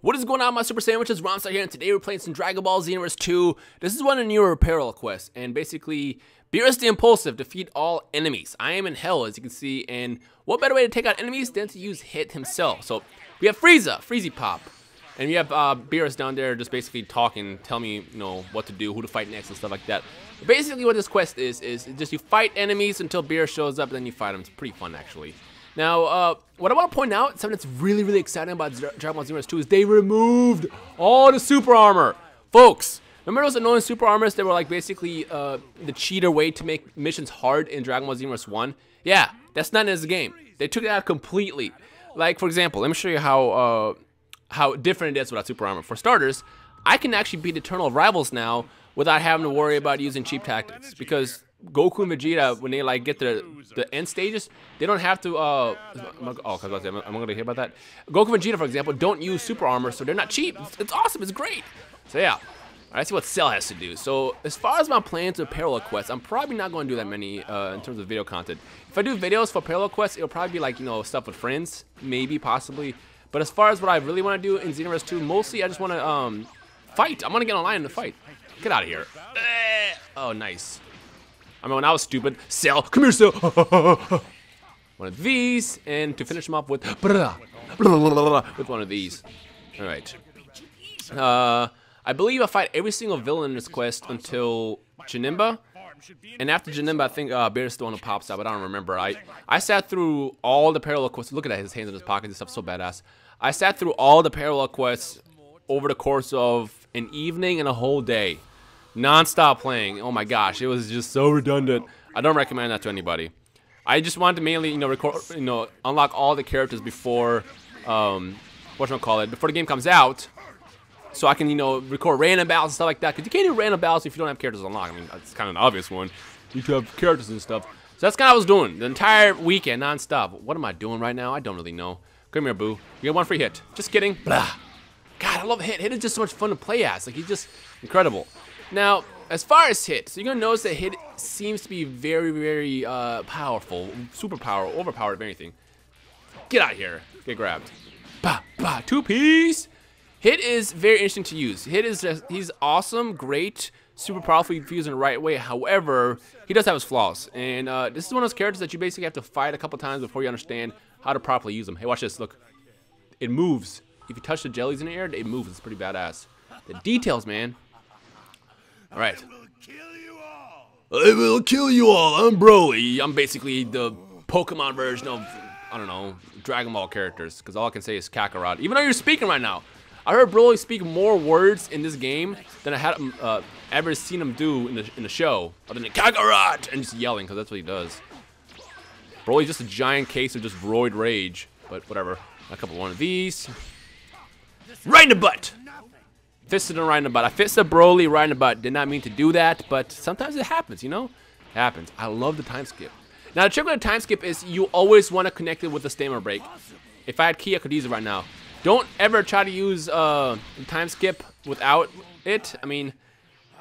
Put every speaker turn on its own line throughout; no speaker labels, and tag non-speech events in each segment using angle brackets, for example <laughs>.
What is going on, my super sandwiches? Rhymestyle here, and today we're playing some Dragon Ball Xenoverse 2. This is one of the newer parallel quests, and basically, Beerus the Impulsive, defeat all enemies. I am in hell, as you can see, and what better way to take out enemies than to use Hit himself? So, we have Frieza, Freezy Pop, and we have uh, Beerus down there just basically talking, tell me, you know, what to do, who to fight next, and stuff like that. But basically, what this quest is, is just you fight enemies until Beerus shows up, and then you fight him. It's pretty fun, actually. Now, uh, what I want to point out, something that's really, really exciting about Dragon Ball Xenoverse 2 is they removed all the super armor. Folks, remember those annoying super armors that were like basically uh, the cheater way to make missions hard in Dragon Ball Xenoverse 1? Yeah, that's not in this game. They took it out completely. Like, for example, let me show you how, uh, how different it is without super armor. For starters, I can actually beat Eternal Rivals now without having to worry about using cheap tactics because Goku and Vegeta, when they like get to the end stages, they don't have to. Uh, oh, cause I'm, I'm gonna hear about that. Goku and Vegeta, for example, don't use super armor, so they're not cheap. It's, it's awesome. It's great. So yeah, let's see what Cell has to do. So as far as my plans with parallel quests, I'm probably not going to do that many uh, in terms of video content. If I do videos for parallel quests, it'll probably be like you know stuff with friends, maybe possibly. But as far as what I really want to do in Xenoverse 2, mostly I just want to um, fight. I'm gonna get online and fight. Get out of here. Oh, nice. I mean, when I was stupid, Cell, come here, Cell. <laughs> one of these, and to finish him off with, <laughs> with one of these. All right. Uh, I believe I fight every single villain in this quest until Janemba. And after Janemba, I think uh, Beerus the one who pops out, but I don't remember. I, I sat through all the parallel quests. Look at that, his hands in his pockets and stuff, so badass. I sat through all the parallel quests over the course of an evening and a whole day non-stop playing. Oh my gosh, it was just so redundant. I don't recommend that to anybody. I just wanted to mainly, you know, record, you know, unlock all the characters before, um, what should I call it, before the game comes out, so I can, you know, record random battles and stuff like that. Because you can't do random battles if you don't have characters unlocked. I mean, it's kind of an obvious one. You have characters and stuff. So that's kind of what I was doing the entire weekend, non-stop. What am I doing right now? I don't really know. Come here, boo. You get one free hit. Just kidding. Blah. God, I love Hit. Hit is just so much fun to play as. Like, he's just incredible. Now, as far as hit, so you're gonna notice that hit seems to be very, very uh, powerful, overpowered if anything. Get out of here. Get grabbed. Bah, bah, two piece. Hit is very interesting to use. Hit is just, he's awesome, great, super powerful if you use in the right way. However, he does have his flaws. And uh, this is one of those characters that you basically have to fight a couple times before you understand how to properly use them. Hey, watch this, look. It moves. If you touch the jellies in the air, it moves. It's pretty badass. The details, man. All right. I will kill you all. I'm Broly. I'm basically the Pokemon version of, I don't know, Dragon Ball characters. Because all I can say is Kakarot. Even though you're speaking right now. I heard Broly speak more words in this game than I had uh, ever seen him do in the, in the show. Other than Kakarot! And just yelling, because that's what he does. Broly's just a giant case of just roid rage. But whatever. A couple one of these. Right in the butt! Fisted the butt. I fisted Broly right in the butt. Did not mean to do that, but sometimes it happens, you know? It happens. I love the time skip. Now, the trick with the time skip is you always want to connect it with the stamina break. If I had Ki, I could use it right now. Don't ever try to use uh, time skip without it. I mean,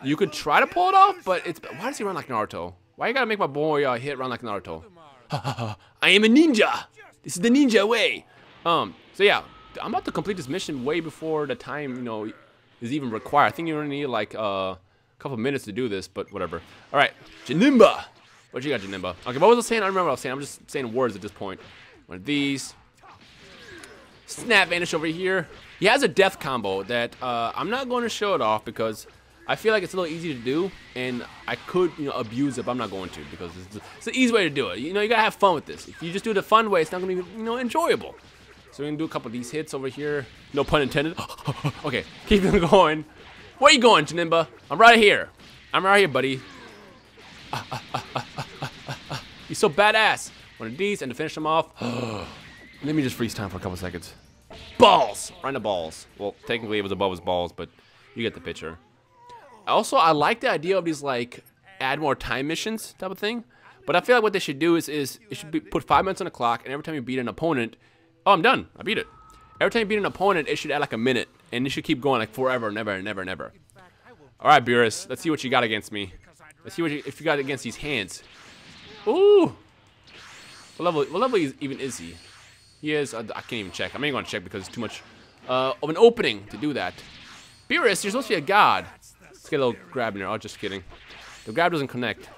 you could try to pull it off, but it's... Why does he run like Naruto? Why you gotta make my boy uh, hit run like Naruto? <laughs> I am a ninja! This is the ninja way! Um, so yeah, I'm about to complete this mission way before the time, you know, is even required. I think you only need like uh, a couple minutes to do this, but whatever. All right, Janemba. What you got, Janemba? Okay, what was I saying? I don't remember what I was saying. I'm just saying words at this point. One of these. Snap Vanish over here. He has a death combo that uh, I'm not going to show it off because I feel like it's a little easy to do, and I could, you know, abuse it, but I'm not going to because it's, it's an easy way to do it. You know, you gotta have fun with this. If you just do it the fun way, it's not gonna be, you know, enjoyable. So we're gonna do a couple of these hits over here. No pun intended. <gasps> okay, keep them <laughs> going. Where are you going, Janemba? I'm right here. I'm right here, buddy. <laughs> You're so badass. One of these, and to finish them off, <gasps> let me just freeze time for a couple seconds. Balls! Right in the balls. Well, technically it was above his balls, but you get the picture. Also, I like the idea of these, like, add more time missions type of thing. But I feel like what they should do is, is it should be, put five minutes on the clock, and every time you beat an opponent, oh, I'm done. I beat it. Every time you beat an opponent, it should add like a minute, and it should keep going like forever, never, never, never. All right, Beerus, let's see what you got against me. Let's see what you, if you got against these hands. Ooh. What level? What level is, even is he? He is. Uh, I can't even check. I'm not even gonna check because it's too much uh, of an opening to do that. Beerus, you're supposed to be a god. Let's get a little grab in there. Oh, just kidding. The grab doesn't connect.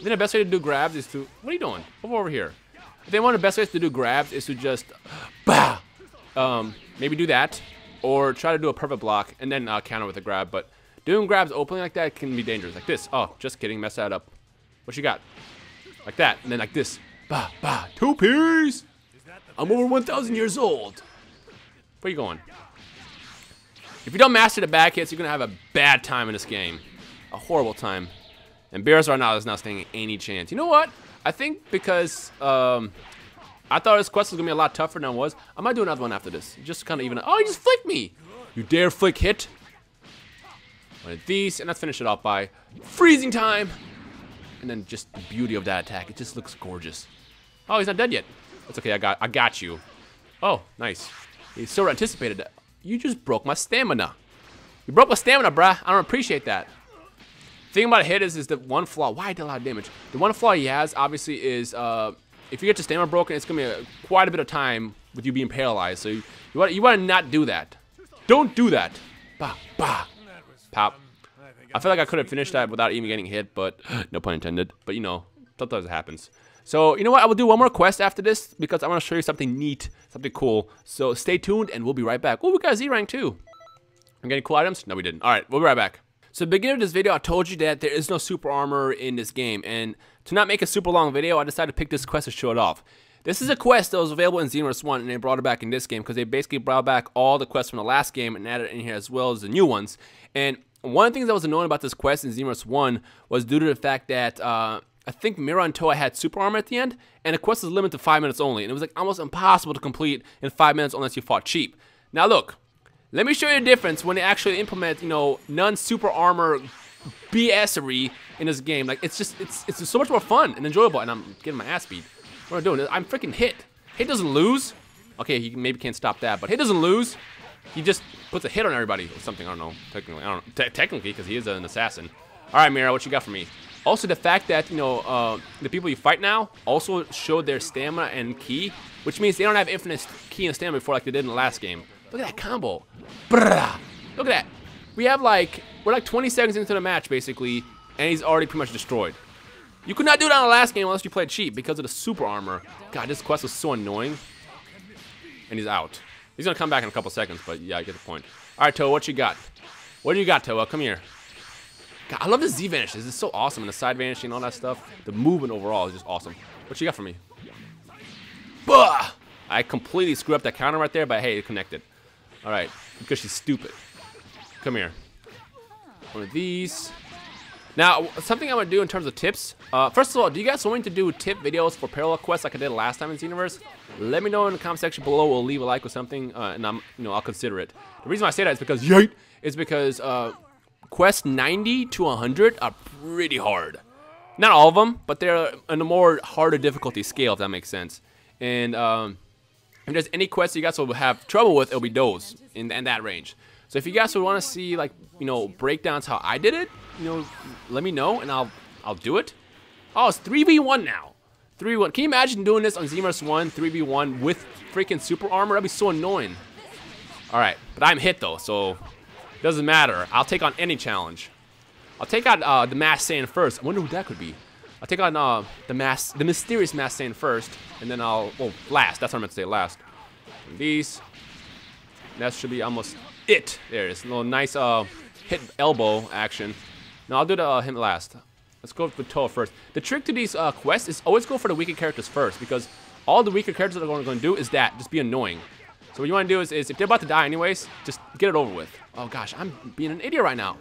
Then the best way to do grabs is to... What are you doing? Over over here. I think one of the best ways to do grabs is to just... Bah! Um, maybe do that. Or try to do a perfect block and then uh, counter with a grab. But doing grabs openly like that can be dangerous. Like this. Oh, just kidding. Mess that up. What you got? Like that. And then like this. Bah, bah. Two piece! I'm over 1,000 years old. Where you going? If you don't master the back hits, you're to have a bad time in this game. A horrible time. And Beerus right now is not standing any chance. You know what? I think because um, I thought this quest was going to be a lot tougher than it was, I might do another one after this. Just kind of even... Oh, he just flicked me! You dare flick hit? One of these, and let's finish it off by freezing time. And then just the beauty of that attack. It just looks gorgeous. Oh, he's not dead yet. That's okay. I got I got you. Oh, nice. He still anticipated that. You just broke my stamina. You broke my stamina, bruh. I don't appreciate that. Thing about hit is, is the one flaw. Why I did a lot of damage? The one flaw he has, obviously, is uh, if you get your stamina broken, it's gonna be a, quite a bit of time with you being paralyzed. So you, you want you want to not do that. Don't do that. Bah bah. Pop. I feel like I could have finished that without even getting hit, but <gasps> no pun intended. But you know, sometimes it happens. So, you know what? I will do one more quest after this because I want to show you something neat, something cool. So, stay tuned and we'll be right back. Oh, we got Z rank too. I'm getting cool items? No, we didn't. All right, we'll be right back. So, beginning of this video, I told you that there is no super armor in this game. And to not make a super long video, I decided to pick this quest to show it off. This is a quest that was available in Xenoverse 1 and they brought it back in this game because they basically brought back all the quests from the last game and added it in here as well as the new ones. And one of the things that was annoying about this quest in Xenoverse 1 was due to the fact that uh, I think Mira and Towa had super armor at the end, and the quest was limited to 5 minutes only, and it was like almost impossible to complete in 5 minutes unless you fought cheap. Now look, let me show you the difference when they actually implement, you know, non-super armor BSery in this game. Like, it's just, it's it's so much more fun and enjoyable, and I'm getting my ass beat. What am I doing? I'm freaking hit. Hit doesn't lose. Okay, he maybe can't stop that, but hit doesn't lose. He just puts a hit on everybody or something. I don't know. Technically, I don't know. Te technically, because he is an assassin. All right, Mira, what you got for me? Also, the fact that, you know, uh, the people you fight now also showed their stamina and ki, which means they don't have infinite ki and stamina before like they did in the last game. Look at that combo. Brrrah. Look at that. We have like, we're like 20 seconds into the match, basically, and he's already pretty much destroyed. You could not do that in the last game unless you played cheap because of the super armor. God, this quest was so annoying. And he's out. He's to come back in a couple seconds, but yeah, I get the point. All right, Towa, what you got? What do you got, Towa? Come here. God, I love the Z vanish. This is so awesome. And the side vanishing and all that stuff. The movement overall is just awesome. What you got for me? Bah! I completely screwed up that counter right there, but hey, it connected. All right, because she's stupid. Come here. One of these. Now, something I'm going to do in terms of tips. Uh, first of all, do you guys want me to do tip videos for parallel quests like I did last time in Xenoverse? Let me know in the comment section below. We'll leave a like or something, uh, and I'm, you know, I'll consider it. The reason I say that is because, yate, is because uh, Quest 90 to 100 are pretty hard. Not all of them, but they're on a more harder difficulty scale, if that makes sense. And um, if there's any quests you guys will have trouble with, it'll be those in, in that range. So if you guys would want to see like you know breakdowns how I did it, you know, let me know and I'll I'll do it. Oh, it's 3v1 now. 3v1. Can you imagine doing this on Xenoverse 1, 3v1 with freaking super armor? That'd be so annoying. All right, but I'm hit though, so doesn't matter. I'll take on any challenge. I'll take on uh, the Masked Saiyan first. I wonder who that could be. I'll take on uh, the mass, the mysterious Masked Saiyan first, and then I'll, well, last. That's what I meant to say, last. And these. That should be almost it. There it is. A little nice uh, hit elbow action. Now I'll do the uh, him last. Let's go with Towa first. The trick to these uh, quests is always go for the weaker characters first, because all the weaker characters that are going to do is that, just be annoying. So what you want to do is, is, if they're about to die anyways, just get it over with. Oh gosh, I'm being an idiot right now.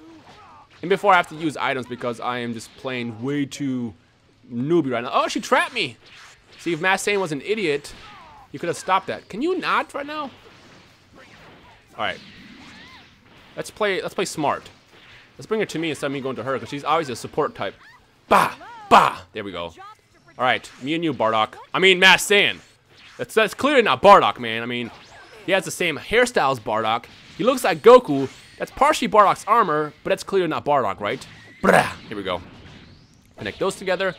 And before I have to use items because I am just playing way too newbie right now. Oh, she trapped me. See, if Massane was an idiot, you could have stopped that. Can you not right now? All right. Let's play. Let's play smart. Let's bring her to me instead of me going to her because she's always a support type. Bah, bah. There we go. All right, me and you, Bardock. I mean, Massane. That's that's clearly not Bardock, man. I mean, he has the same hairstyle as Bardock. He looks like Goku. That's partially Bardock's armor, but that's clearly not Bardock, right? Blah. Here we go. Connect those together.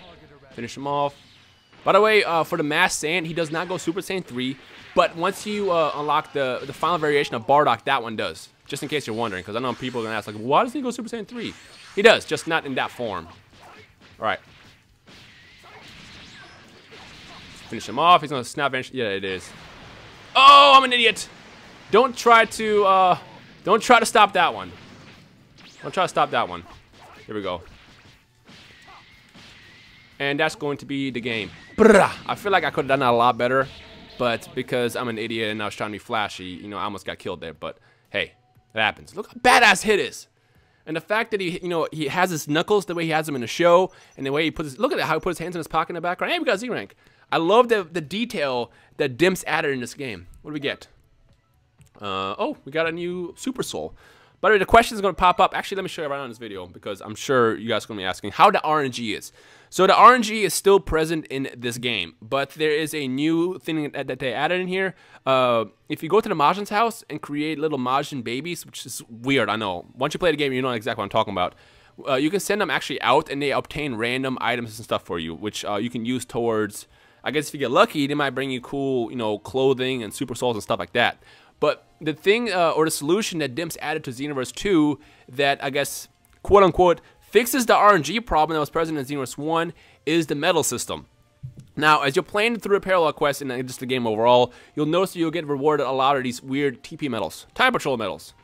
Finish him off. By the way, uh, for the Masked Saiyan, he does not go Super Saiyan 3. But once you uh, unlock the the final variation of Bardock, that one does. Just in case you're wondering, because I know people are gonna ask like, why doesn't he go Super Saiyan 3? He does, just not in that form. All right. Finish him off. He's gonna snap. Yeah, it is. Oh, I'm an idiot. Don't try to. Uh, don't try to stop that one. Don't try to stop that one. Here we go. And that's going to be the game. I feel like I could have done that a lot better. But because I'm an idiot and I was trying to be flashy, you know, I almost got killed there. But hey, it happens. Look how badass hit is. And the fact that he, you know, he has his knuckles the way he has them in the show, and the way he puts his, look at how he puts his hands in his pocket in the background. Hey, we got Z rank. I love the the detail that Dimps added in this game. What do we get? Uh, oh, we got a new Super Soul. By the way, the question is going to pop up. Actually, let me show you right on this video because I'm sure you guys are going to be asking how the RNG is. So the RNG is still present in this game, but there is a new thing that, they added in here. Uh, if you go to the Majin's house and create little Majin babies, which is weird, I know. Once you play the game, you know exactly what I'm talking about. Uh, you can send them actually out and they obtain random items and stuff for you, which uh, you can use towards I guess if you get lucky, they might bring you cool, you know, clothing and super souls and stuff like that. But the thing uh, or the solution that Dimps added to Xenoverse 2 that I guess quote unquote fixes the RNG problem that was present in Xenoverse 1 is the medal system. Now, as you're playing through a parallel quest and just the game overall, you'll notice that you'll get rewarded a lot of these weird TP medals, Time Patrol medals.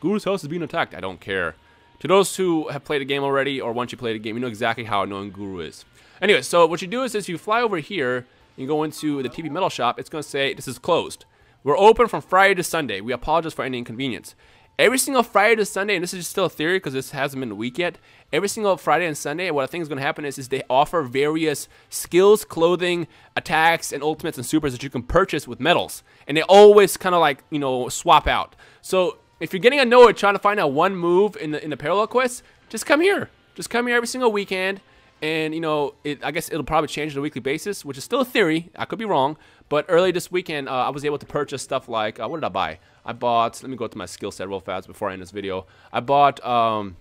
Guru's house is being attacked. I don't care. To those who have played the game already, or once you play the game, you know exactly how annoying Guru is. Anyway, so what you do is, is you fly over here, and you go into the TP Medal Shop, it's going to say this is closed. We're open from Friday to Sunday. We apologize for any inconvenience. Every single Friday to Sunday, and this is still a theory because this hasn't been a week yet. Every single Friday and Sunday, what I think is going to happen is, is they offer various skills, clothing, attacks, and ultimates and supers that you can purchase with medals, and they always kind of like you know swap out. So if you're getting annoyed trying to find out one move in the in the parallel quest, just come here. Just come here every single weekend and you know, it, I guess it'll probably change on a weekly basis, which is still a theory. I could be wrong, but early this weekend, uh, I was able to purchase stuff like uh, what did I buy? I bought. Let me go to my skill set real fast before I end this video. I bought um,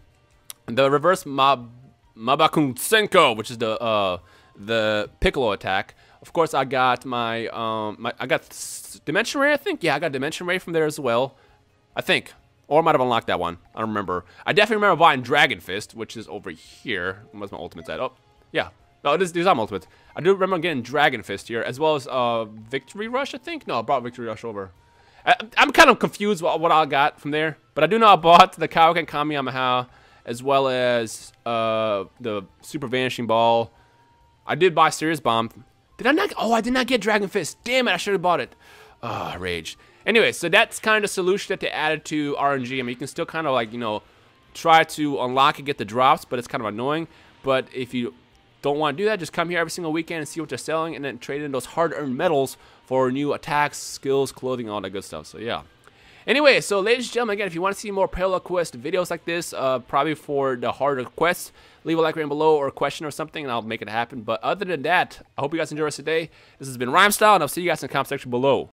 the reverse Mab Mabakunsenko, which is the uh, the Piccolo attack. Of course, I got my um, my I got Dimension Ray. I think yeah, I got Dimension Ray from there as well. I think or I might have unlocked that one. I don't remember. I definitely remember buying Dragon Fist, which is over here. What's my ultimate at? Oh, yeah. No, this, these are my ultimates. I do remember getting Dragon Fist here, as well as uh, Victory Rush, I think? No, I brought Victory Rush over. I, am kind of confused what, what I got from there. But I do know I bought the Kaioken Kamehameha, as well as uh, the Super Vanishing Ball. I did buy Serious Bomb. Did I not? Oh, I did not get Dragon Fist. Damn it, I should have bought it. Ah, oh, rage. Anyway, so that's kind of the solution that they added to RNG. I mean, you can still kind of like, you know, try to unlock and get the drops, but it's kind of annoying. But if you don't want to do that, just come here every single weekend and see what they're selling and then trade in those hard-earned medals for new attacks, skills, clothing, all that good stuff. So, yeah. Anyway, so ladies and gentlemen, again, if you want to see more Parallel Quest videos like this, uh, probably for the harder quests, leave a like right below or a question or something, and I'll make it happen. But other than that, I hope you guys enjoy us today. This has been Rhymestyle, and I'll see you guys in the comment section below.